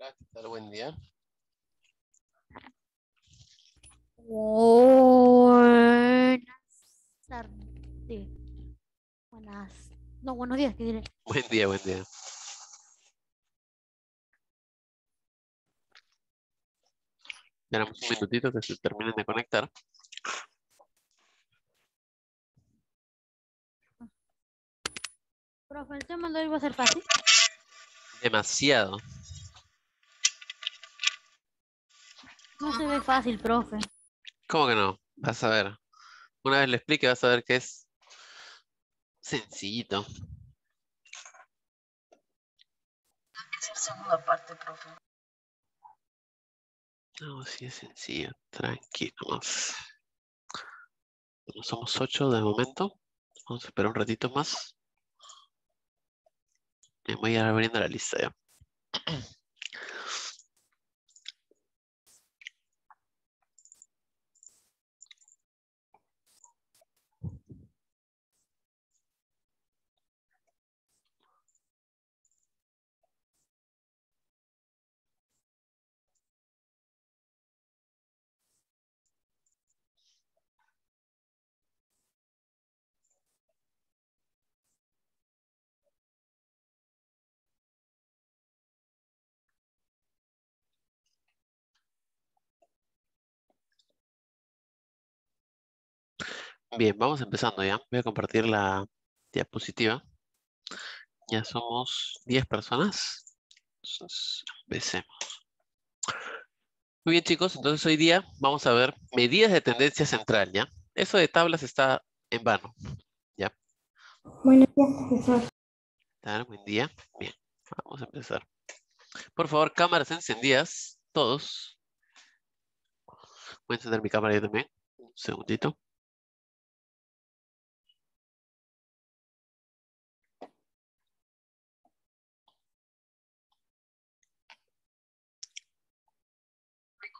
Hola, ¿qué tal? Buen día. Buenas tardes. Buenas. No, buenos días, ¿qué diré? Buen día, buen día. Esperamos un minutito que se terminen de conectar. Profe, el tema de hoy va a ser fácil. Demasiado. No se ve fácil, profe. ¿Cómo que no? Vas a ver. Una vez le explique, vas a ver que es sencillito. Es la segunda parte, profe. No, sí es sencillo. Tranquilos. Bueno, somos ocho de momento. Vamos a esperar un ratito más. Me voy a ir abriendo la lista ya. Bien, vamos empezando ya. Voy a compartir la diapositiva. Ya somos 10 personas. Entonces, empecemos. Muy bien, chicos. Entonces, hoy día vamos a ver medidas de tendencia central, ¿ya? Eso de tablas está en vano, ¿ya? Buenos días, profesor. Buen día. Bien, vamos a empezar. Por favor, cámaras encendidas, todos. Voy a encender mi cámara yo también. Un segundito.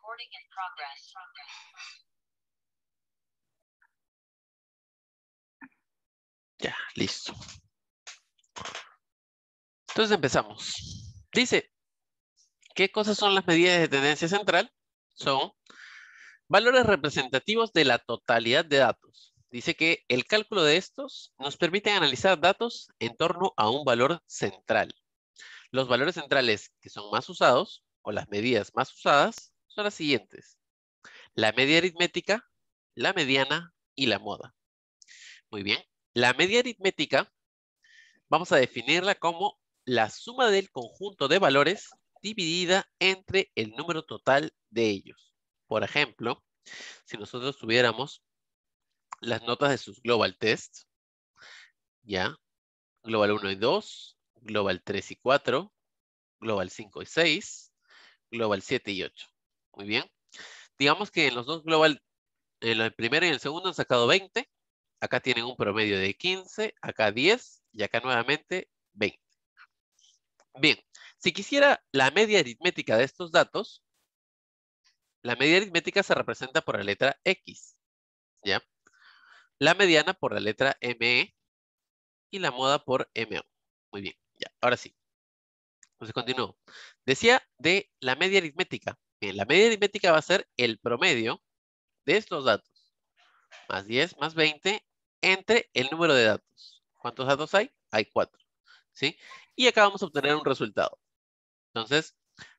Recording in progress. Ya, listo. Entonces empezamos. Dice, ¿qué cosas son las medidas de tendencia central? Son valores representativos de la totalidad de datos. Dice que el cálculo de estos nos permite analizar datos en torno a un valor central. Los valores centrales que son más usados, o las medidas más usadas, son las siguientes. La media aritmética, la mediana y la moda. Muy bien. La media aritmética vamos a definirla como la suma del conjunto de valores dividida entre el número total de ellos. Por ejemplo, si nosotros tuviéramos las notas de sus Global Test, ya, Global 1 y 2, Global 3 y 4, Global 5 y 6, Global 7 y 8. Muy bien. Digamos que en los dos Global, en el primero y el segundo han sacado 20. Acá tienen un promedio de 15, acá 10 y acá nuevamente 20. Bien, si quisiera la media aritmética de estos datos, la media aritmética se representa por la letra X, ¿ya? La mediana por la letra ME y la moda por MO. Muy bien, ya, ahora sí. Entonces continúo. Decía de la media aritmética. Bien, la media aritmética va a ser el promedio de estos datos. Más 10, más 20, entre el número de datos. ¿Cuántos datos hay? Hay 4. ¿Sí? Y acá vamos a obtener un resultado. Entonces,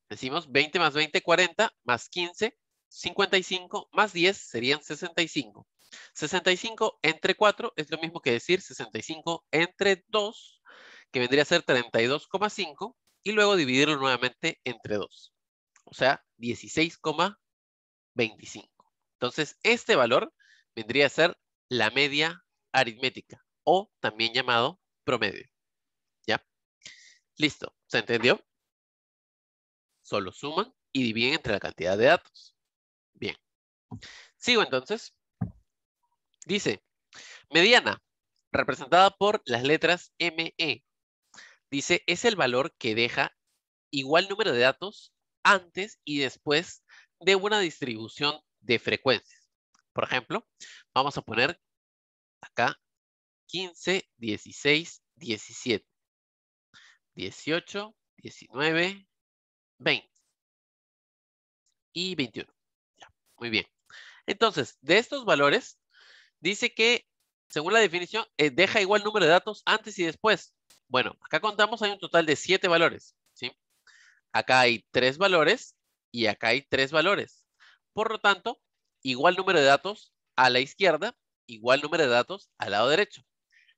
decimos 20 más 20, 40, más 15, 55, más 10 serían 65. 65 entre 4 es lo mismo que decir 65 entre 2, que vendría a ser 32,5, y luego dividirlo nuevamente entre 2. O sea, 16,25. Entonces, este valor vendría a ser la media aritmética, o también llamado promedio. ¿Ya? Listo. ¿Se entendió? Solo suman y dividen entre la cantidad de datos. Bien. Sigo entonces. Dice, mediana, representada por las letras ME. Dice, es el valor que deja igual número de datos antes y después de una distribución de frecuencias. Por ejemplo, vamos a poner acá 15, 16, 17, 18, 19, 20. y 21. Ya, muy bien. Entonces, de estos valores, dice que, según la definición, eh, deja igual número de datos antes y después. Bueno, acá contamos, hay un total de 7 valores. Acá hay 3 valores y acá hay 3 valores. Por lo tanto, igual número de datos a la izquierda, igual número de datos al lado derecho.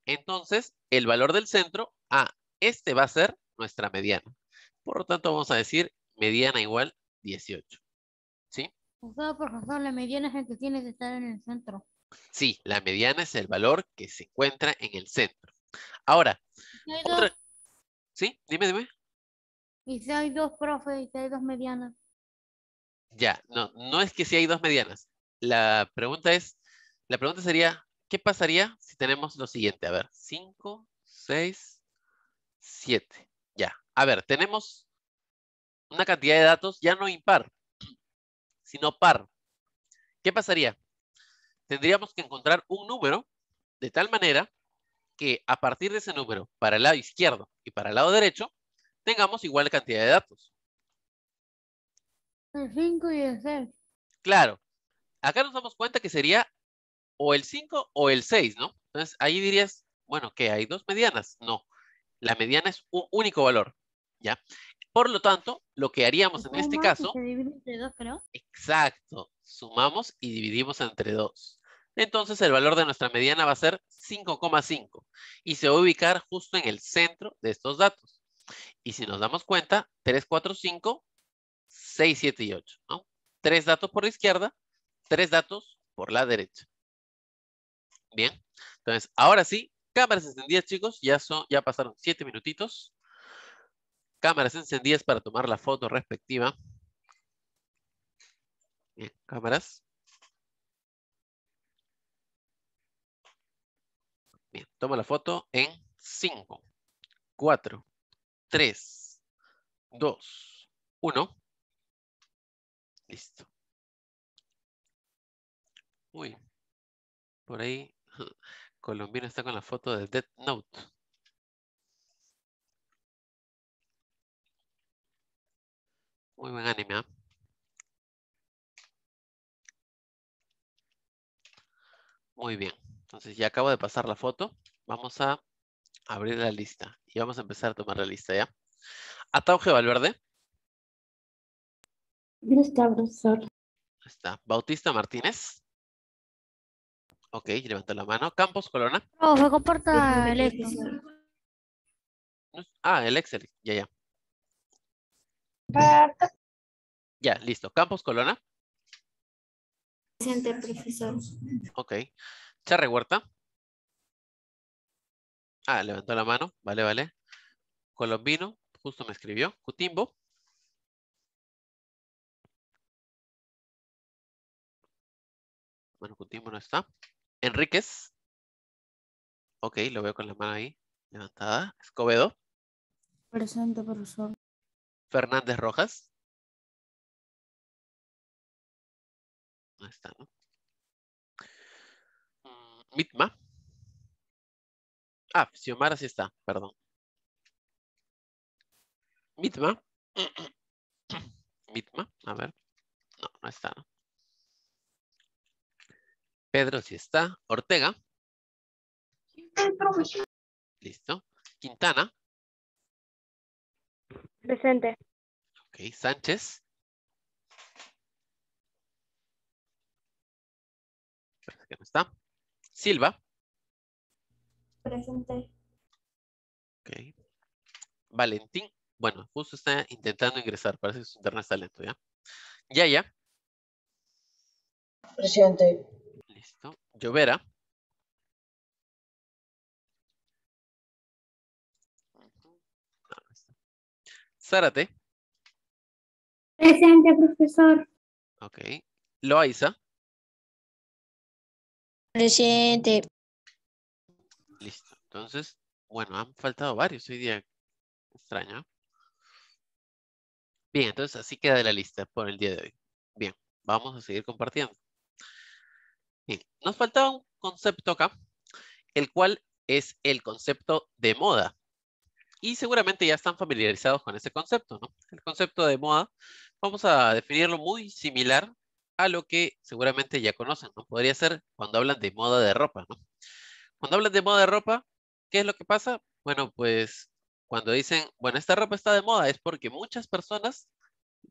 Entonces, el valor del centro, ah, este va a ser nuestra mediana. Por lo tanto, vamos a decir mediana igual 18. ¿Sí? Sea, profesor, la mediana es el que tiene que estar en el centro. Sí, la mediana es el valor que se encuentra en el centro. Ahora, otra- ¿sí? Dime, dime. Y si hay dos, profe, y si hay dos medianas. Ya, no, no es que si hay dos medianas. La pregunta es, la pregunta sería, ¿qué pasaría si tenemos lo siguiente? A ver, 5, 6, 7. Ya, a ver, tenemos una cantidad de datos ya no impar, sino par. ¿Qué pasaría? Tendríamos que encontrar un número de tal manera que a partir de ese número, para el lado izquierdo y para el lado derecho, tengamos igual cantidad de datos. El 5 y el 6. Claro, acá nos damos cuenta que sería o el 5 o el 6, ¿no? Entonces ahí dirías, bueno, que hay dos medianas. No, la mediana es un único valor, ¿ya? Por lo tanto, lo que haríamos en este caso, Se divide entre dos, creo. exacto, sumamos y dividimos entre 2. Entonces el valor de nuestra mediana va a ser 5,5 y se va a ubicar justo en el centro de estos datos. Y si nos damos cuenta, 3, 4, 5, 6, 7 y 8, ¿no? Tres datos por la izquierda, tres datos por la derecha. Bien, entonces ahora sí, cámaras encendidas chicos, ya, son, ya pasaron 7 minutitos. Cámaras encendidas para tomar la foto respectiva. Bien, cámaras. Bien, toma la foto en 5, 4, 3, 2, 1. Listo. Uy, por ahí Colombino está con la foto de Death Note. Muy buen anime, ¿ah? Muy bien. Entonces ya acabo de pasar la foto. Vamos a abrir la lista y vamos a empezar a tomar la lista ya. Atauge Valverde. No está, profesor. Ahí Está. Bautista Martínez. Ok, levanta la mano. Campos Colona. Profe, comparta el esto. No es- Ah, el Excel. Ya, ya. Ya, listo. Campos Colona. Presente, profesor. Ok. Charre Huerta. Ah, levantó la mano. Vale, vale. Colombino. Justo me escribió. Cutimbo. Bueno, Cutimbo no está. Enríquez. Ok, lo veo con la mano ahí. Levantada. Escobedo. Presente, profesor. Fernández Rojas. No está, ¿no? Mm, Mitma. Ah, Xiomara sí está, perdón. Mitma. Mitma, a ver. No, no está, ¿no? Pedro sí está. Ortega. Listo. Quintana. Presente. Ok, Sánchez. Parece que no está. Silva. Presente. Ok. Valentín. Bueno, justo está intentando ingresar. Parece que su internet está lento, ¿ya? Yaya. Presente. Listo. Llovera. Zárate. Presente, profesor. Ok. Loaiza. Presente. Listo. Entonces, bueno, han faltado varios hoy día. Extraño. Bien, entonces así queda la lista por el día de hoy. Bien, vamos a seguir compartiendo. Nos faltaba un concepto acá, el cual es el concepto de moda. Y seguramente ya están familiarizados con ese concepto, ¿no? El concepto de moda Vamos a definirlo muy similar a lo que seguramente ya conocen, ¿no? Podría ser cuando hablan de moda de ropa, ¿no? Cuando hablan de moda de ropa, ¿qué es lo que pasa? Bueno, pues cuando dicen, bueno, esta ropa está de moda, es porque muchas personas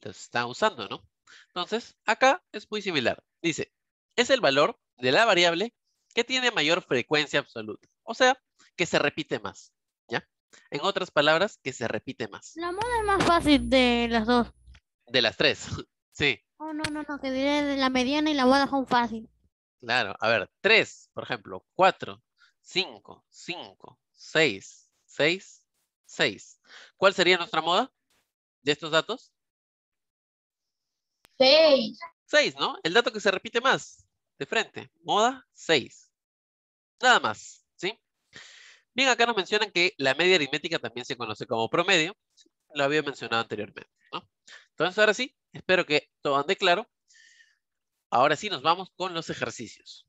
lo están usando, ¿no? Entonces, acá es muy similar. Dice, es el valor de la variable que tiene mayor frecuencia absoluta. O sea, que se repite más, ¿ya? En otras palabras, que se repite más. La moda es más fácil de las dos. De las tres, sí. Oh, no, no, no, que diré de la mediana y la moda son fácil. Claro, a ver, 3, por ejemplo, 4, 5, 5, 6, 6, 6. ¿Cuál sería nuestra moda de estos datos? Seis. 6, ¿no? El dato que se repite más, de frente, moda 6. Nada más, ¿sí? Bien, acá nos mencionan que la media aritmética también se conoce como promedio. Lo había mencionado anteriormente, ¿no? Entonces, ahora sí, espero que todo ande claro. Ahora sí nos vamos con los ejercicios.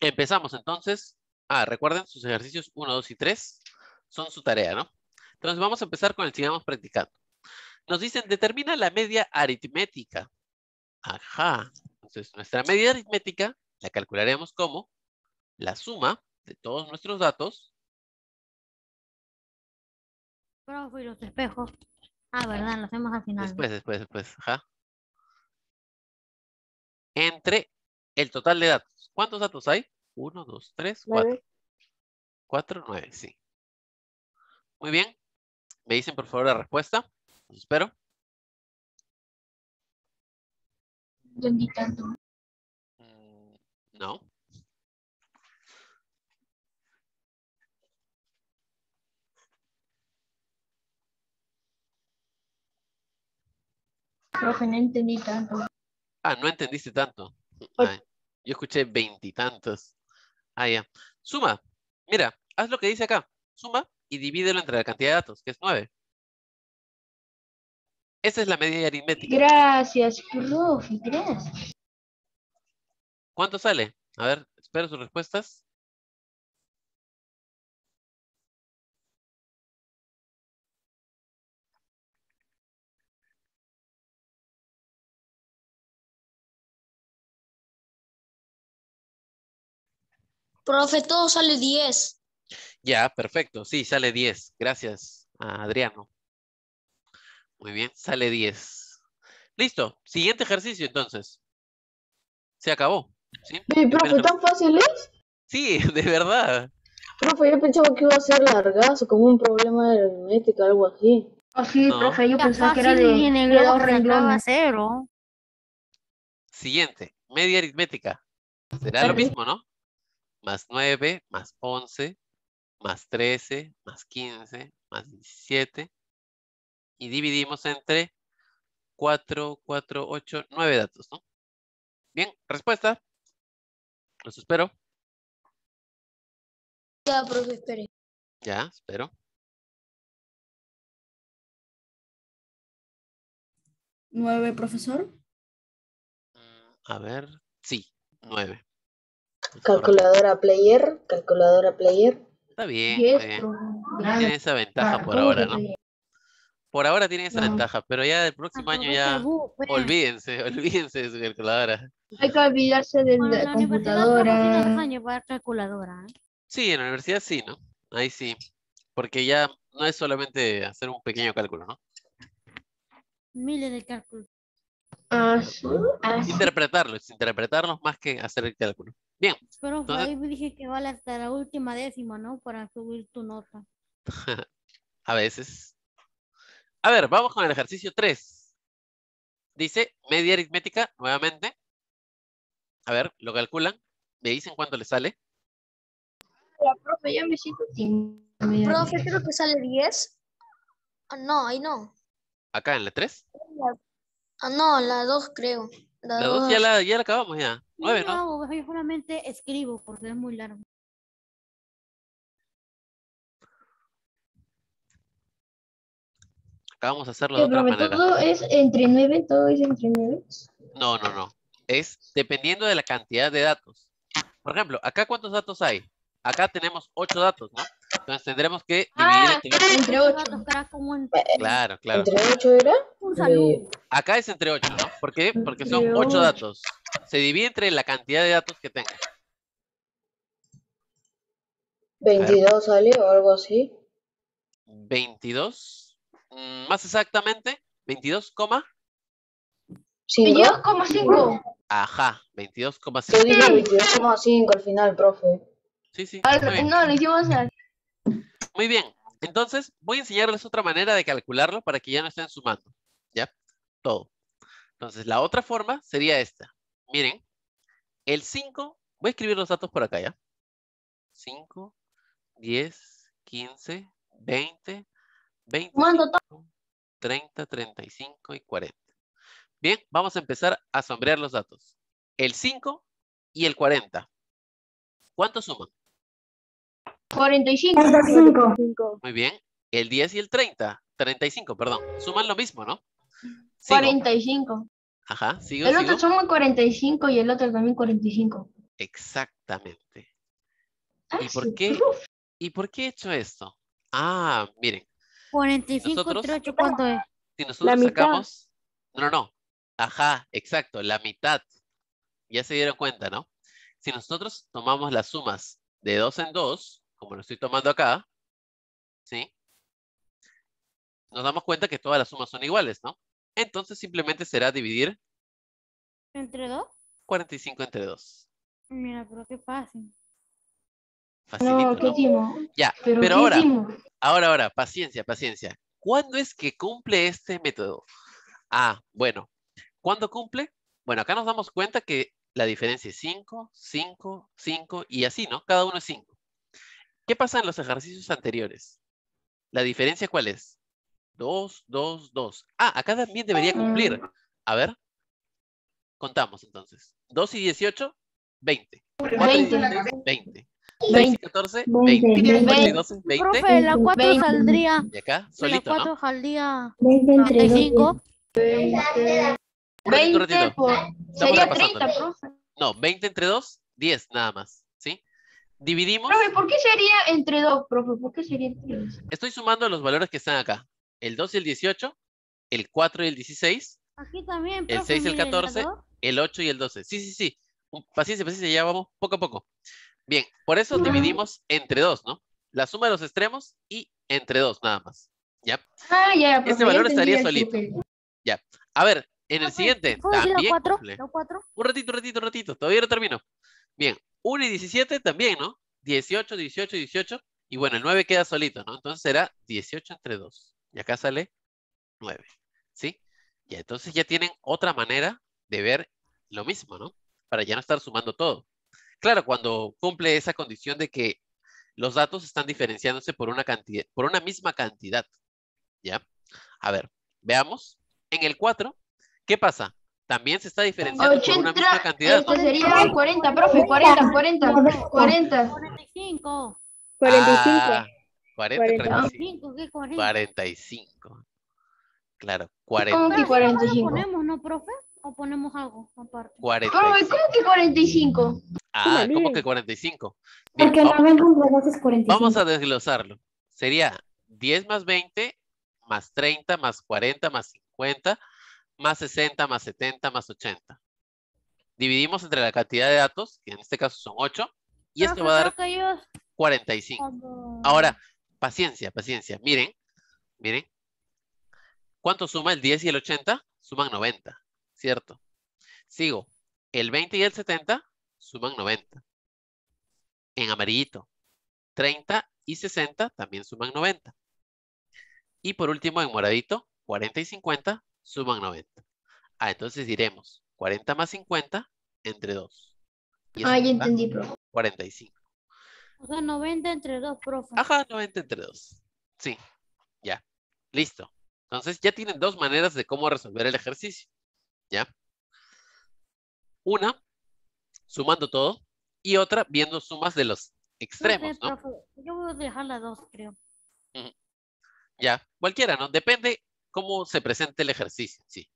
Empezamos entonces. Ah, recuerden, sus ejercicios 1, 2 y 3 son su tarea, ¿no? Entonces vamos a empezar con el sigamos practicando. Nos dicen, determina la media aritmética. Ajá. Entonces, nuestra media aritmética la calcularemos como la suma de todos nuestros datos Profe, y los espejos. Ah, verdad, lo hacemos al final. Después, después, después. Ajá. Entre el total de datos. ¿Cuántos datos hay? Uno, dos, tres, cuatro. Nueve. Cuatro, nueve, sí. Muy bien. Me dicen por favor la respuesta. Los espero. Entendí tanto. Mm, No. Profe, no entendí tanto. Ah, no entendiste tanto. Ay, yo escuché veintitantos. Ah, ya. Suma. Mira, haz lo que dice acá. Suma y divídelo entre la cantidad de datos, que es nueve. Esa es la medida aritmética. Gracias, profe, gracias. ¿Cuánto sale? A ver, espero sus respuestas. Profe, todo sale 10. Ya, perfecto. Sí, sale 10. Gracias, a Adriano. Muy bien, sale 10. Listo. Siguiente ejercicio, entonces. Se acabó. ¿sí? Primer profe. ¿tan fácil es? Sí, de verdad. Profe, yo pensaba que iba a ser largazo, como un problema de aritmética, algo así. Oh, sí, No. profe, yo Ya pensaba que era de, y en el de dos renglones. cero. Siguiente, media aritmética. Será lo mismo, ¿no? Más 9, más 11, más 13, más 15, más 17. Y dividimos entre 4, 4, 8, 9 datos, ¿no? Bien, respuesta. Los espero. Ya, profe, espere. Ya, espero. ¿Nueve, profesor? Mm, A ver, sí, 9. Calculadora player, calculadora player. Está bien, está. Tiene esa ventaja por ahora, ¿no? Por ahora tiene esa ventaja, pero ya el próximo año ya olvídense, olvídense de su calculadora. Hay que olvidarse de Bueno, la computadora. dejan llevar calculadora. ¿eh? Sí, en la universidad sí, ¿no? Ahí sí. Porque ya no es solamente hacer un pequeño cálculo, ¿no? Miles de cálculos. Ah, sí. Ah, sí. Interpretarlo, es interpretarlos más que hacer el cálculo. Bien, Pero Entonces- ahí me dije que vale hasta la última décima, ¿no? Para subir tu nota. a veces. A ver, vamos con el ejercicio 3. Dice media aritmética, nuevamente. A ver, lo calculan. Me dicen cuánto le sale. La profe, ya me siento tímida. Profe, creo que sale 10. Ah, no, ahí no. Acá en la 3. Ah, no, la 2 creo. La, La 2 ya la, ya la acabamos ya. 9, Yo ¿no? hago, yo solamente escribo porque es muy largo. Acá vamos a hacerlo de ¿Qué, otra manera. ¿Todo es entre nueve? ¿Todo es entre nueve? No, no, no. Es dependiendo de la cantidad de datos. Por ejemplo, acá cuántos datos hay. Acá tenemos 8 datos, ¿no? Entonces tendremos que Ah, dividir entre entre Los 8. datos que era como un, Claro, claro. ¿Entre 8 era? un saludo. Acá es entre 8, ¿no? ¿Por qué? Porque son Entre 8 ocho. datos. Se divide entre la cantidad de datos que tenga. 22 sale o algo así. 22. mm, Más exactamente, 22, coma, 5. 22,5. ajá, Yo 22,5. dije 22,5 al final, profe. Sí, sí. Al-. No, lo hicimos al. Muy bien. Entonces, voy a enseñarles otra manera de calcularlo para que ya no estén sumando. ¿Ya? Todo. Entonces, la otra forma sería esta. Miren, el 5, voy a escribir los datos por acá, ¿ya? 5, 10, 15, 20, 25, Sumando 30, 35 y 40. Bien, vamos a empezar a sombrear los datos. El 5 y el 40. ¿Cuánto suman? 45. Muy bien. El 10 y el 30. 35, perdón. Suman lo mismo, ¿no? Sigo. 45. Ajá, sigo, El sigo. otro suma 45 y el otro también 45. Exactamente. Ah, ¿Y por sí, qué? profe. ¿Y por qué he hecho esto? Ah, miren, 45 Nosotros- entre 8, ¿cuánto es? si nosotros mitad. sacamos... No, no, no. Ajá, exacto, la mitad. Ya se dieron cuenta, ¿no? Si nosotros tomamos las sumas de dos en dos, como lo estoy tomando acá, ¿sí? Nos damos cuenta que todas las sumas son iguales, ¿no? Entonces simplemente será dividir ¿Entre 2? 45 entre 2. Mira, pero qué fácil. Facilito, No, qué. Ya, Pero, pero qué ahora, timo. ahora, ahora, paciencia, paciencia. ¿Cuándo es que cumple este método? Ah, bueno, ¿cuándo cumple? Bueno, acá nos damos cuenta que la diferencia es 5, 5, 5 y así, ¿no? Cada uno es 5. ¿Qué pasa en los ejercicios anteriores? ¿La diferencia cuál es? 2, 2, 2. Ah, acá también debería cumplir. A ver. Contamos entonces. 2 y 18, 20. 4 y 20. 16, 20. 6 y 20. 14, 20. 20. 4 y 20. 12, 20. Profe, la 4 20. saldría. Y acá, La solito, ¿no? 4 saldría 20 entre 35. 20 ratito. por... Sería repasando. 30, profe. No, 20 entre 2, 10 nada más. Dividimos. Profe, ¿por qué sería entre 2, profe? ¿Por qué sería entre 2? Estoy sumando los valores que están acá. El 2 y el 18, el 4 y el 16, Aquí también, El profe, 6 y el mire, la 14. dos. el 8 y el 12. Sí, sí, sí. Paciencia, paciencia, ya vamos poco a poco. Bien, por eso Ujú. dividimos entre 2, ¿no? La suma de los extremos y entre 2 nada más. ¿Ya? Ah, ya, profe. Este ya valor estaría el solito. truque. A ver, en el siguiente ¿puedo decir la también cuatro? ¿La 4? Un ratito, un ratito, un ratito. Todavía no termino. Bien, 1 y 17 también, ¿no? 18, 18, 18. Y bueno, el 9 queda solito, ¿no? Entonces será 18 entre 2. Y acá sale 9. ¿Sí? Y entonces ya tienen otra manera de ver lo mismo, ¿no? Para ya no estar sumando todo. Claro, cuando cumple esa condición de que los datos están diferenciándose por una cantidad, por una misma cantidad. ¿Ya? A ver, veamos. En el 4, ¿qué pasa? También se está diferenciando por una 80, misma cantidad, ¿no? Este sería 40, profe. 40, 40, 40. 45. 45. Ah, 40, 40. 45. 45, ¿qué 40? 45. Claro, ¿Cómo 40. que ¿Lo 45? ponemos, no, profe? ¿O ponemos algo aparte? Profe, 45. ¿cómo que 45? Ah, ¿cómo que 45? Bien, Porque vamos, 90 entre 2 es 45. vamos a desglosarlo. Sería 10 más 20, más 30, más 40, más 50, más 60, más 70, más 80. Dividimos entre la cantidad de datos, que en este caso son 8, y esto va a dar creo que ellos 45. cuando- Ahora, paciencia, paciencia. Miren, miren. ¿Cuánto suma el 10 y el 80? Suman 90, ¿cierto? Sigo. El 20 y el 70 suman 90. En amarillito. 30 y 60 también suman 90. Y por último, en moradito, 40 y 50 suman 90. Ah, entonces diremos 40 más 50 entre 2. Y eso Ah, ya entendí, profe. 45. O sea, 90 entre 2, profe. Ajá, 90 entre 2. Sí, ya. Listo. Entonces ya tienen dos maneras de cómo resolver el ejercicio. ¿Ya? Una, sumando todo, y otra, viendo sumas de los extremos, ¿no? profe, Yo voy a dejar la 2, creo. Ya, cualquiera, ¿no? Depende cómo se presente el ejercicio, sí.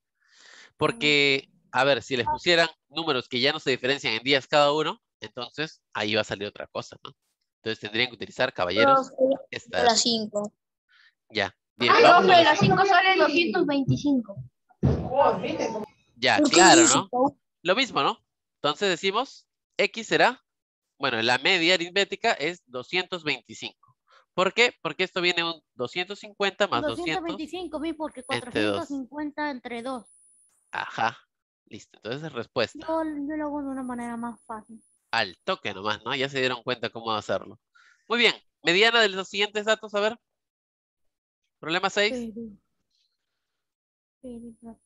Porque, a ver, si les pusieran números que ya no se diferencian en días cada uno, entonces ahí va a salir otra cosa, ¿no? Entonces tendrían que utilizar, caballeros, esta las 5. Ya, bien, Ay, vamos las 5 sale 225. Ya, claro, ¿no? Lo mismo, ¿no? Entonces decimos, X será, bueno, la media aritmética es 225. ¿Por qué? Porque esto viene un 250 más 200. 225 mil porque entre dos. 450 entre 2. Ajá. Listo, entonces respuesta. Yo, yo lo hago de una manera más fácil. Al toque nomás, ¿no? Ya se dieron cuenta cómo hacerlo. Muy bien. Mediana de los siguientes datos, a ver. Problema 6. Pero- pero-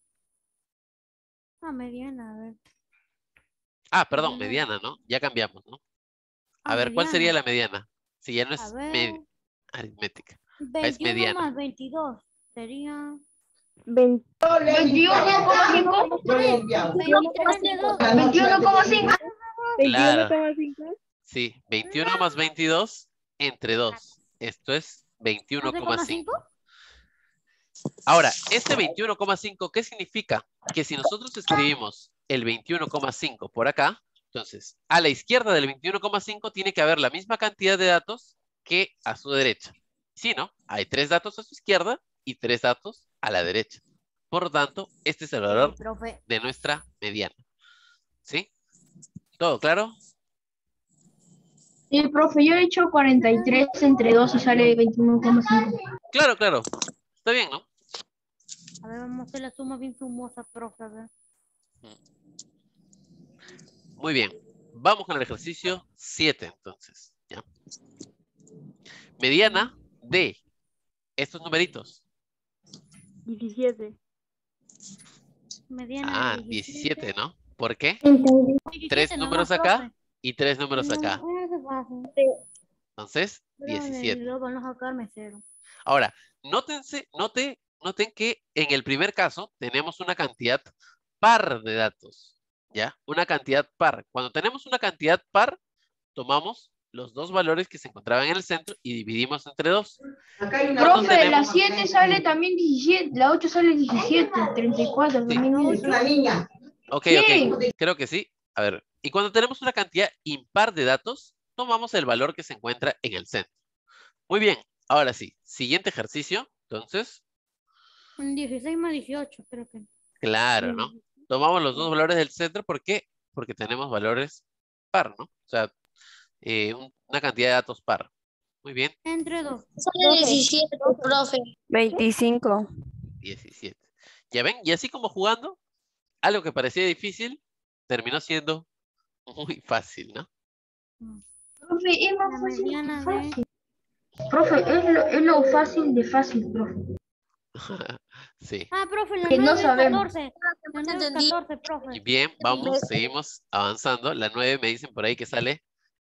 Ah, mediana, a ver. Ah, perdón, mediana. ¿no? Ya cambiamos, ¿no? A Ah, ver, ¿cuál sería la mediana? Si ya no A es ver. Aritmética. 21 mediana. más 22 sería 21,5. 22. 21,5. Claro. Sí, 21 más 22 entre 2. Esto es 21,5. Ahora, este 21,5, ¿qué significa? Que si nosotros escribimos el 21,5 por acá, entonces a la izquierda del 21,5 tiene que haber la misma cantidad de datos que a su derecha. Sí, ¿no? Hay tres datos a su izquierda y tres datos a la derecha. Por lo tanto, este es el valor Profe, de nuestra mediana. ¿Sí? ¿Todo claro? Sí, profe, yo he hecho 43 entre 2 y sale 21,5. Claro, claro. Está bien, ¿no? a ver, vamos a hacer la suma bien sumosa, profe, a ver. Muy bien. Vamos con el ejercicio 7, entonces. ¿ya? Mediana de estos numeritos. 17. Mediana Ah, de 17, ¿no? ¿Por qué? 17 Tres números acá profe. y tres números No, acá. Entonces, Pero de- 17. Luego van a sacarme cero. Ahora, nótense, note, noten que en el primer caso tenemos una cantidad par de datos, ¿ya? Una cantidad par. Cuando tenemos una cantidad par, tomamos los dos valores que se encontraban en el centro y dividimos entre dos. Profe, tenemos- la 7 sale también 17, la 8 sale 17, 34 Sí. también. es. Ok, Sí. ok, creo que sí. A ver, y cuando tenemos una cantidad impar de datos, tomamos el valor que se encuentra en el centro. Muy bien, ahora sí, siguiente ejercicio. Entonces, Un 16 más 18, creo que. claro, ¿no? Tomamos los dos valores del centro, ¿por qué? Porque tenemos valores par, ¿no? O sea, eh, un- una cantidad de datos par. Muy bien, Entre 2. Sale 17, profe. 25. 17. ¿Ya ven? Y así como jugando, algo que parecía difícil, terminó siendo muy fácil, ¿no? Profe, es más fácil fácil. Profe, es lo, es lo fácil de fácil, profe. sí. Ah, profe, la Que no 9 es sabemos. 14. La 9 es entendí. 14, Y profe. bien, vamos, seguimos avanzando. La 9 me dicen por ahí que sale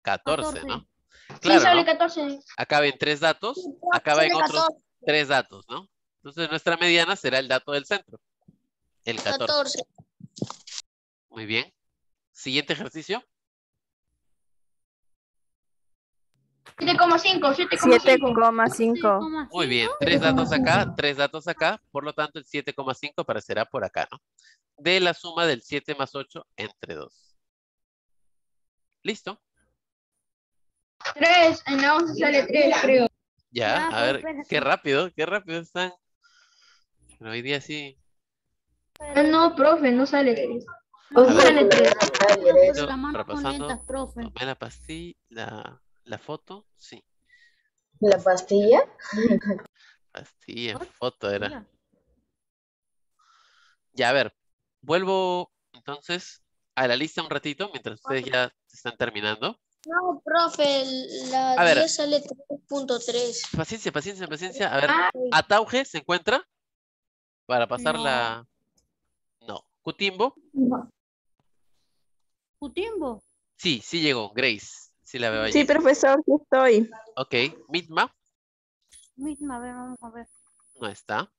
14, ¿no? Sí, Claro, sale ¿no? 14. Acá ven tres datos, acá ven Sale otros 14. tres datos, ¿no? Entonces nuestra mediana será el dato del centro. El 14. 14. Muy bien. Siguiente ejercicio. 7,5, 7,5. 7,5. Muy bien. Tres datos acá, tres datos acá. Por lo tanto, el 7,5 aparecerá por acá, ¿no? De la suma del 7 más 8 entre 2. ¿Listo? 3, en la 11 sale 3, creo. Ya, Ya, a ver, profe, qué rápido, qué rápido están. Pero hoy día sí. Ah, no, profe, no sale 3. A O ver. sale 3. Yo, La mano con repasando. lentas, profe. Tomé la pastilla, la, la foto, sí. ¿La pastilla? Pastilla, foto era. Ya, a ver, vuelvo entonces a la lista un ratito mientras ustedes ya están terminando. No, profe, la A ver. 10 sale 3.3. Paciencia, paciencia, paciencia. A ver, Ah, Atauge se encuentra para pasar No. la. No. Cutimbo, Cutimbo. sí, sí llegó. Grace, sí la veo allí. Sí, profesor, sí estoy. Ok, Mitma, Misma, a ver, vamos a ver. no está.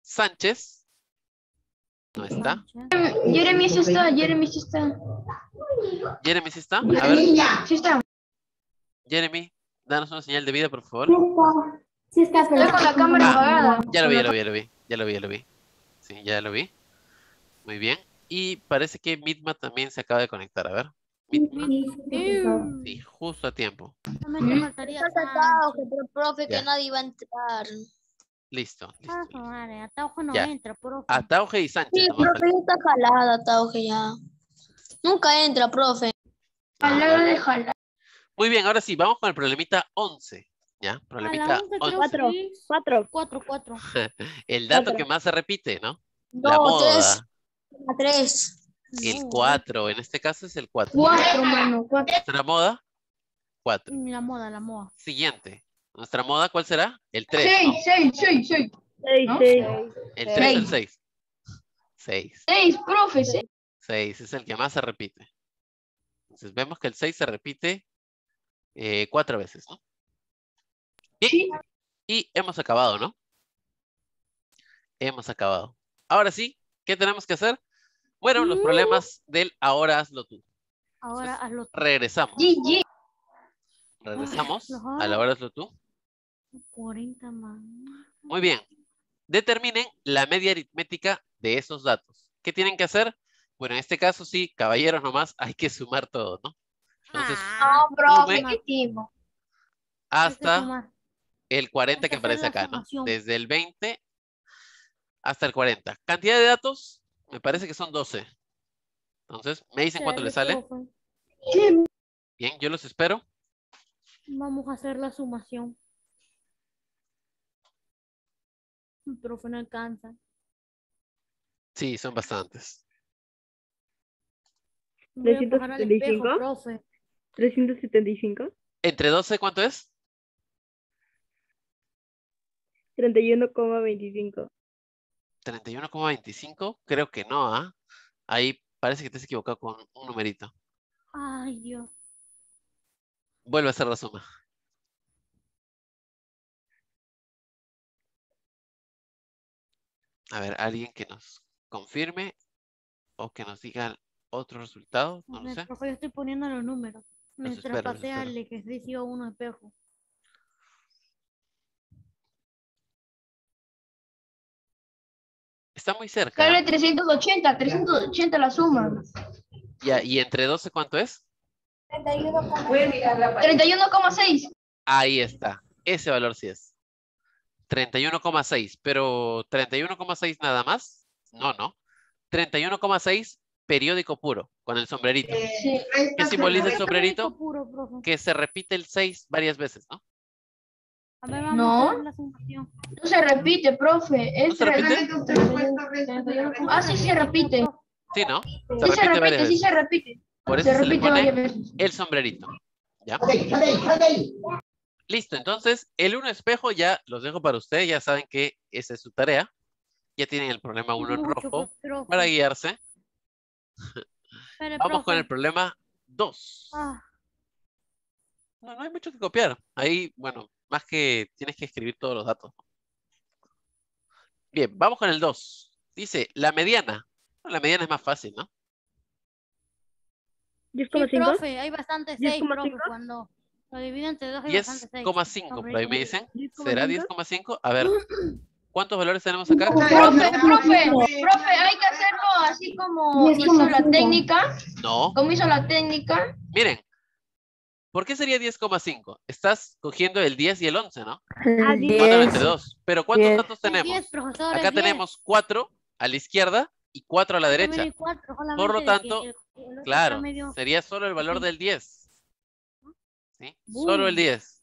Sánchez, no está. Jeremy sí está, Jeremy sí está. Jeremy, ¿sí está? A ver, Sí está. Jeremy, danos una señal de vida, por favor. Sí, está, Está con la cámara Ah, apagada. Ya lo vi, ya lo vi, ya lo vi. Ya lo vi, ya lo vi. Sí, ya lo vi. Muy bien. Y parece que Mitma también se acaba de conectar. A ver. Ew. Sí, justo a tiempo. Ataujo, pero profe, que nadie va a entrar. Listo. Ah, madre, Ataujo no Ya. entra, profe. Atauge y Sánchez. Sí, profe, ya está jalada, Ataujo, ya. Nunca entra, profe. Jalada de jalada. Muy bien, ahora sí, vamos con el problemita 11. ¿Ya? La Problemita 11 creo 11. Cuatro. que sí. Cuatro. Cuatro, cuatro. El dato Cuatro. que más se repite, ¿no? La moda. tres. A tres. El No, 4, en este caso es el 4. Cuatro, mano, cuatro. Nuestra moda, 4. La moda, la moda. Siguiente. Nuestra moda, ¿cuál será? El 3. Seis, seis, seis, seis. Seis, ¿No? seis. El 3 el 6. 6. Seis, profe, seis. 6 es el que más se repite. Entonces vemos que el 6 se repite eh, cuatro veces, ¿no? Bien. Sí. Y hemos acabado, ¿no? Hemos acabado. Ahora sí, ¿qué tenemos que hacer? Bueno, los Mm. problemas del ahora hazlo tú. Ahora hazlo tú. Regresamos. Regresamos a la hora hazlo tú. 40 más. Muy bien. Determinen la media aritmética de esos datos. ¿Qué tienen que hacer? Bueno, en este caso sí, caballeros nomás, hay que sumar todo, ¿no? Entonces, Ah, No, que hasta el 40 hay que aparece acá, ¿no? Desde el 20 hasta el 40. Cantidad de datos, me parece que son 12. Entonces, me dicen cuánto le Dale, sale. Bien, yo los espero. Vamos a hacer la sumación. Profe no alcanza. Sí, son bastantes. Voy a bajar al espejo, 375. profe. 375. ¿Entre 12 cuánto es? 31,25. 31,25. Creo que no, ¿ah? Ahí parece que te has equivocado con un numerito. Ay, Dios. Vuelve a hacer la suma. A ver, alguien que nos confirme o que nos diga otro resultado, no lo sé. profe, yo estoy poniendo los números. Mientras espero, los pasé espero. al ejercicio uno espejo. Está muy cerca. Sale ¿ah? 380, 380 la suma. Ya, ¿y entre 12 cuánto es? 31,6. Ahí está. Ese valor sí es. 31,6. Pero 31,6 nada más. No, no. 31,6 periódico puro, con el sombrerito. Sí. ¿Qué simboliza el sombrerito? Puro, profe. Que se repite el 6 varias veces, ¿no? A ver, vamos No. a la. No se repite, profe. ¿No Es se repite? Ah, sí se repite. Sí, ¿no? Sí Se repite sí se repite. Por eso Se se le repite varias pone veces. el sombrerito. ¿Ya? Listo, entonces el uno espejo ya los dejo para ustedes, ya saben que esa es su tarea. Ya tienen el problema uno en Mucho, rojo profe. para guiarse. Vamos con el problema 2. Ah, No, no hay mucho que copiar. Ahí, bueno, más que tienes que escribir todos los datos. Bien, vamos con el 2. Dice, la mediana. La mediana es más fácil, ¿no? sí, 10,5. profe, hay bastante 6, 10,5. profe, cuando lo divido entre dos hay bastante 6. 10,5, por ahí me dicen. 10,5. ¿Será 10,5? A ver, ¿cuántos valores tenemos acá? Profe, profe, profe, hay que hacerlo así como hizo la técnica. No, Como hizo la técnica. miren. ¿Por qué sería 10,5? Estás cogiendo el 10 y el 11, ¿no? Ah, Mándalo 10. entre dos. Pero ¿cuántos diez. datos tenemos? 10, profesor, Acá es 10. tenemos 4 a la izquierda y 4 a la derecha. Por lo tanto, el- el otro Claro, medio- sería solo el valor Sí. del 10. Solo el 10.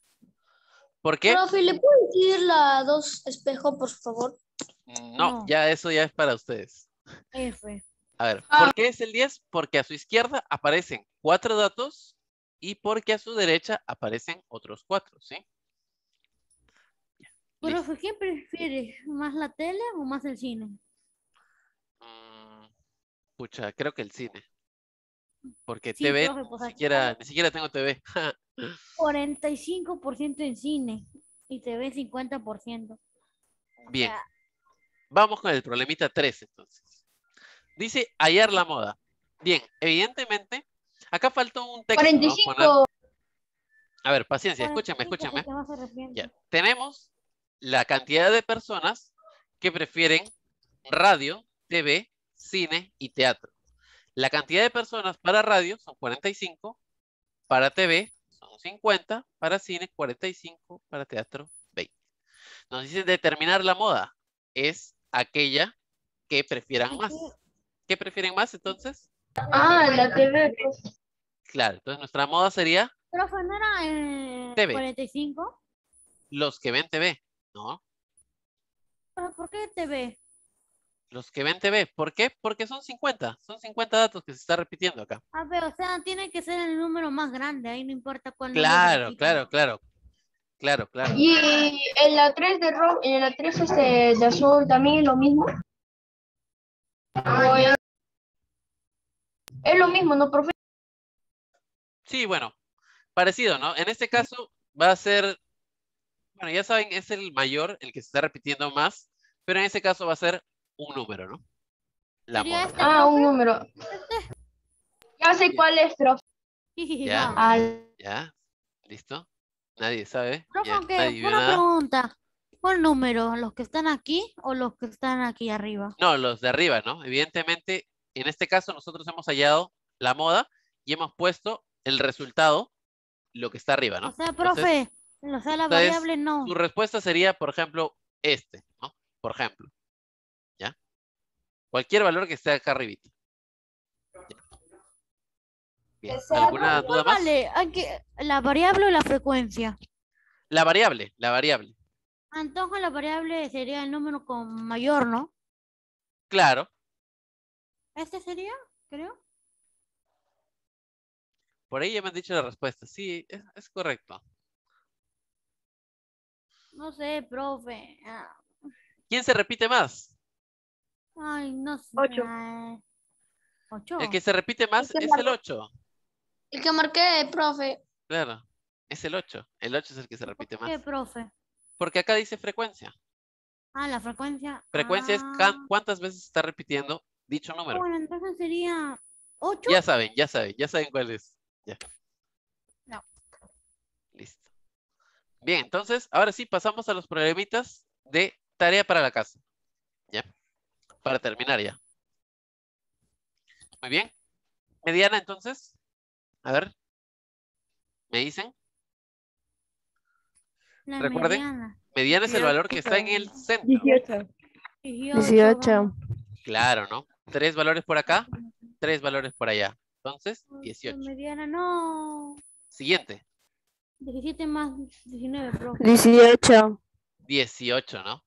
¿Por qué? Profe, ¿le puedo decir la dos espejo, por favor? No, No. ya eso ya es para ustedes. F. A ver, Ah. ¿por qué es el 10? Porque a su izquierda aparecen cuatro datos y porque a su derecha aparecen otros cuatro, ¿sí? Profe, ¿qué prefiere? ¿Más la tele o más el cine? Mm, pucha, creo que el cine. Porque Sí, TV, profe, pues ni siquiera, ni siquiera tengo TV. 45% en cine y TV 50%. O Bien. sea, Vamos con el problemita 3 entonces. Dice hallar la moda. Bien, evidentemente, acá faltó un texto. ¿no? Poner- 45. A ver, paciencia, escúchenme, 45 escúchenme. porque más se arrepiente. Ya. Tenemos la cantidad de personas que prefieren radio, TV, cine y teatro. La cantidad de personas para radio son 45, para TV son 50, para cine 45, para teatro 20. Nos dicen determinar la moda. Es aquella que prefieran más. ¿Qué prefieren más entonces? Ah, la TV. profe. Claro, entonces nuestra moda sería Profe, ¿no era eh, TV. 45? los que ven TV, ¿no? ¿Pero por qué TV? Los que ven TV. ¿Por qué? Porque son 50. Son 50 datos que se está repitiendo acá. A ver, o sea, tiene que ser el número más grande, ahí no importa cuál Claro, claro, claro. Claro, claro. Y en la 3 de rojo, en la 3 este, de azul también es lo mismo. Es- Es lo mismo, ¿no, profe? Sí, bueno, parecido, ¿no? En este caso va a ser, bueno, ya saben, es el mayor, el que se está repitiendo más, pero en este caso va a ser un número, ¿no? La ¿Sería moda. este, Ah, un número. Ya sé cuál es, profe. Ya. Al- ¿Ya? ¿Listo? Nadie sabe. Profe, Ya, aunque, nadie una nada. pregunta. ¿Cuál número? ¿Los que están aquí o los que están aquí arriba? No, los de arriba, ¿no? Evidentemente, en este caso nosotros hemos hallado la moda y hemos puesto el resultado, lo que está arriba, ¿no? O sea, Entonces, profe, o sea, la entonces, variable no. Tu respuesta sería, por ejemplo, este, ¿no? Por ejemplo. Cualquier valor que esté acá arribita. Bien. ¿Alguna duda ¿Cuál más? vale? La variable o la frecuencia. La variable, la variable. Entonces la variable sería el número con mayor, ¿no? Claro. ¿Este sería? Creo. Por ahí ya me han dicho la respuesta. Sí, es, es correcto. No sé, profe. Ah, ¿Quién se repite más? Ay, no sé. Ocho. Ah, ¿Ocho? El que se repite más es el marcó. 8. El que marqué, profe. Claro. Es el 8. El 8 es el que se ¿Por repite qué, más. profe? Porque acá dice frecuencia. Ah, la frecuencia. Frecuencia es Ah, cuántas veces está repitiendo dicho número. Bueno, entonces sería 8. Ya saben, ya saben, ya saben cuál es. Ya. No. Listo. Bien, entonces, ahora sí pasamos a los problemitas de tarea para la casa. Ya. Para terminar ya. Muy bien. Mediana, entonces. A ver. ¿Me dicen? La recuerden, mediana. Mediana es el valor que está en el centro. 18. 18. vamos. Claro, ¿no? Tres valores por acá, tres valores por allá. Entonces, La 18. mediana no. Siguiente. 17 más 19, profe. 18. 18, ¿no?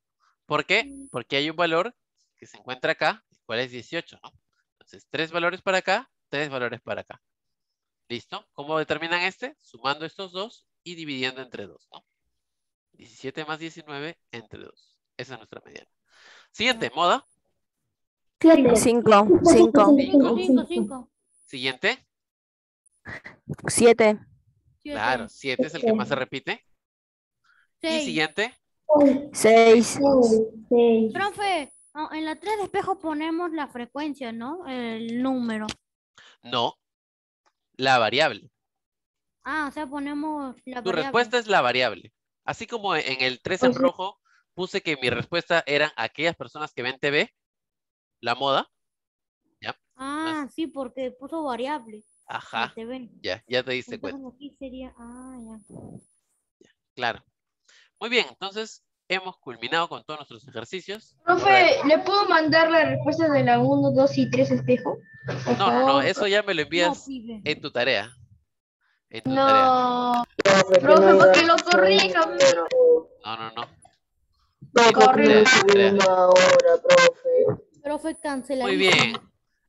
¿Por qué? Porque hay un valor que se encuentra acá, el cual es 18, ¿no? Entonces, tres valores para acá, tres valores para acá. ¿Listo? ¿Cómo determinan este? Sumando estos dos y dividiendo entre dos, ¿no? 17 más 19 entre 2. Esa es nuestra mediana. Siguiente, moda. 5. 5. 5, Cinco. 5, 5. Siguiente. 7. Claro, 7 es el que más se repite. Y 6. siguiente. 6. Profe, no, en la 3 de espejo ponemos la frecuencia, ¿no? El número. No. La variable. Ah, o sea, ponemos la Tu variable. respuesta es la variable. Así como en el 3 en rojo puse que mi respuesta eran aquellas personas que ven TV, la moda. Ah, sí, porque puso variable. Ajá, TV. ya, ya te diste cuenta. Entonces aquí sería, ah, ya. Claro. Muy bien, entonces hemos culminado con todos nuestros ejercicios. Profe, ¿le puedo mandar la respuesta de la 1, 2 y 3 espejo? Por No, no, no, eso ya me lo No, envías en tu tarea. En tu tarea. No, Profe, profe, no para que hagas lo corrija. No, no, no. Corre. no subí una hora, profe. Profe, cancela. Muy bien.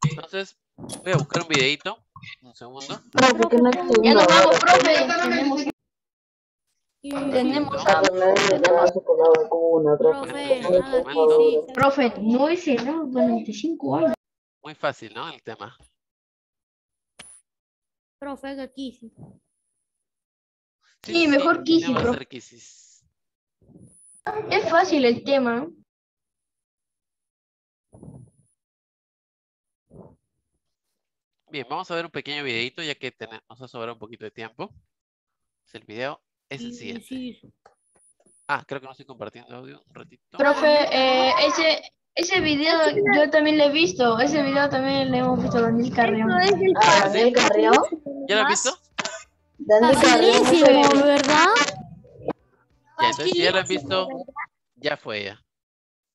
Entonces, voy a buscar un videito. Un segundo. Profe, que no Ya nos vamos, profe. Tenemos, vacuna, profe. No es cerrado durante 5 años. Muy fácil, ¿no? El tema. Profe, haga aquí, sí. Sí, mejor profe. hacer Kisses. Es fácil el tema. Bien, vamos a ver un pequeño videito ya que tenemos, nos ha sobrado un poquito de tiempo. Es el video, es el Sí, siguiente. sí, sí. Ah, creo que no estoy compartiendo audio un ratito. Profe, eh, ese, Ese video yo también lo he visto. Ese video también lo hemos visto Daniel Carreón. Ah, Daniel Carrión. ¿Ya lo has visto? Daniel Carrión. Facilísimo, ¿verdad? Ya, entonces si ya lo has visto, ya fue ya.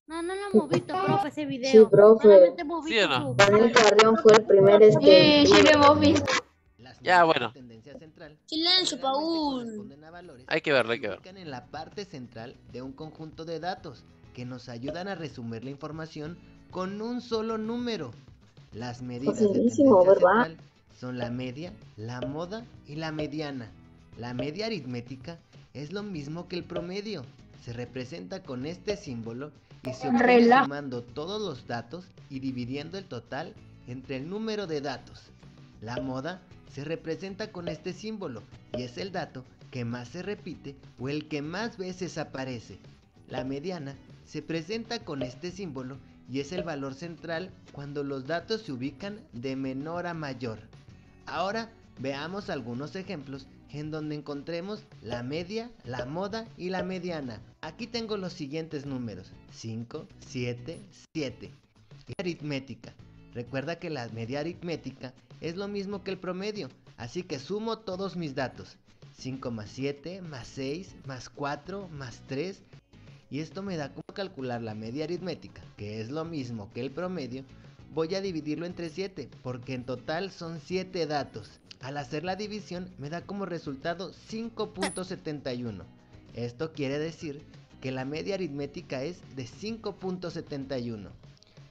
No, no lo hemos visto, profe, ese video. Sí, profe. ¿Sí visto o no? Daniel Carrión fue el primer este. Sí, sí lo hemos visto. Ya, bueno. de tendencia central Silencio, Paul. a valores Hay que verlo, hay que se verlo. en la parte central de un conjunto de datos que nos ayudan a resumir la información con un solo número. Las medidas de tendencia ¿verdad? central son la media, la moda y la mediana. La media aritmética es lo mismo que el promedio. Se representa con este símbolo y se obtiene sumando todos los datos y dividiendo el total entre el número de datos. La moda se representa con este símbolo y es el dato que más se repite o el que más veces aparece. La mediana se presenta con este símbolo y es el valor central cuando los datos se ubican de menor a mayor. Ahora veamos algunos ejemplos en donde encontremos la media, la moda y la mediana. Aquí tengo los siguientes números: 5, 7, 7. Y aritmética. Recuerda que la media aritmética es lo mismo que el promedio, así que sumo todos mis datos. 5 más 7, más 6, más 4, más 3. Y esto me da como calcular la media aritmética, que es lo mismo que el promedio. Voy a dividirlo entre 7, porque en total son 7 datos. Al hacer la división me da como resultado 5.71. Esto quiere decir que la media aritmética es de 5.71.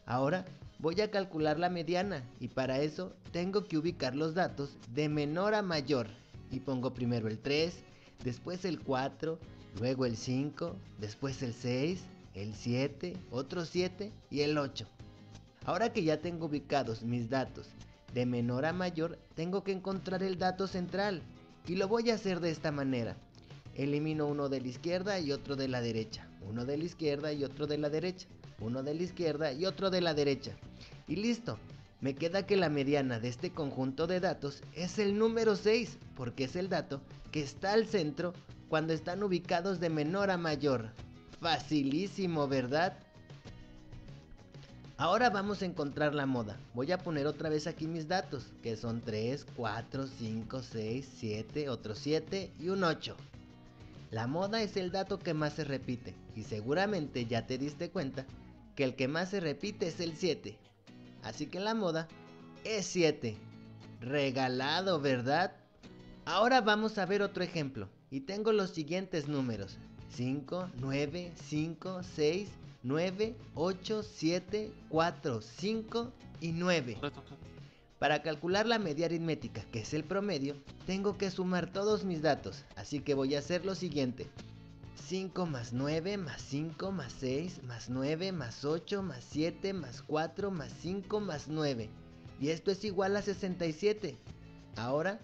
Ahora voy a calcular la mediana y para eso tengo que ubicar los datos de menor a mayor. Y pongo primero el 3, después el 4, luego el 5, después el 6, el 7, otro 7 y el 8. Ahora que ya tengo ubicados mis datos de menor a mayor, tengo que encontrar el dato central. Y lo voy a hacer de esta manera. Elimino uno de la izquierda y otro de la derecha. Uno de la izquierda y otro de la derecha. Uno de la izquierda y otro de la derecha. Y listo. Me queda que la mediana de este conjunto de datos es el número 6, porque es el dato que está al centro cuando están ubicados de menor a mayor. Facilísimo, ¿verdad? Ahora vamos a encontrar la moda. Voy a poner otra vez aquí mis datos, que son 3, 4, 5, 6, 7, otro 7 y un 8. La moda es el dato que más se repite, y seguramente ya te diste cuenta que el que más se repite es el 7. Así que la moda es 7. Regalado, ¿verdad? Ahora vamos a ver otro ejemplo, y tengo los siguientes números. 5, 9, 5, 6, 9, 8, 7, 4, 5 y 9. Para calcular la media aritmética, que es el promedio, tengo que sumar todos mis datos, así que voy a hacer lo siguiente. 5 más 9 más 5 más 6 más 9 más 8 más 7 más 4 más 5 más 9. Y esto es igual a 67. Ahora,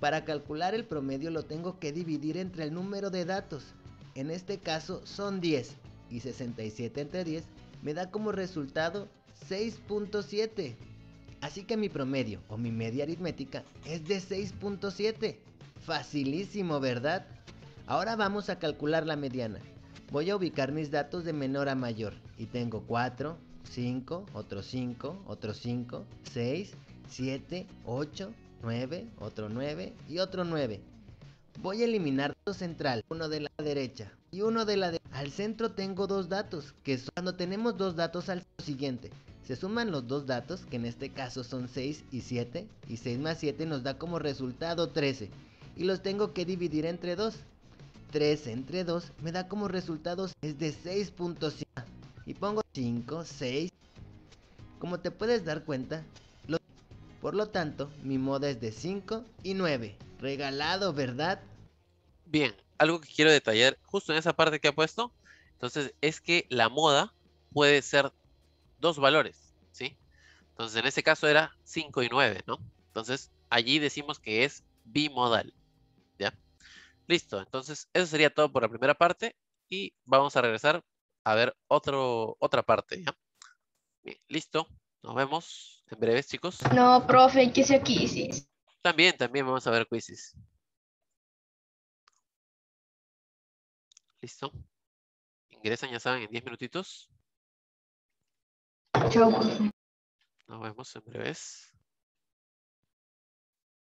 para calcular el promedio lo tengo que dividir entre el número de datos. En este caso son 10 y 67 entre 10 me da como resultado 6.7. Así que mi promedio o mi media aritmética es de 6.7. Facilísimo, ¿verdad? Ahora vamos a calcular la mediana. Voy a ubicar mis datos de menor a mayor y tengo 4, 5, otro 5, otro 5, 6, 7, 8, 9, otro 9 y otro 9. Voy a eliminar datos central, uno de la derecha y uno de la derecha. Al centro tengo dos datos, que son cuando tenemos dos datos al siguiente. Se suman los dos datos, que en este caso son 6 y 7, y 6 más 7 nos da como resultado 13. Y los tengo que dividir entre 2. 13 entre 2 me da como resultado es de 6.5. Y pongo 5, 6. Como te puedes dar cuenta, lo- por lo tanto, mi moda es de 5 y 9. Regalado, ¿verdad? Bien, algo que quiero detallar justo en esa parte que ha puesto, entonces es que la moda puede ser dos valores, ¿sí? Entonces en ese caso era 5 y 9, ¿no? Entonces allí decimos que es bimodal, ¿ya? Listo, entonces eso sería todo por la primera parte y vamos a regresar a ver otro, otra parte, ¿ya? Bien, listo, nos vemos en breves, chicos. No, profe, ¿qué se aquí? Sí. También, también vamos a ver quizzes. Listo. Ingresan, ya saben, en 10 minutitos. Chao, profe. Nos vemos en breves.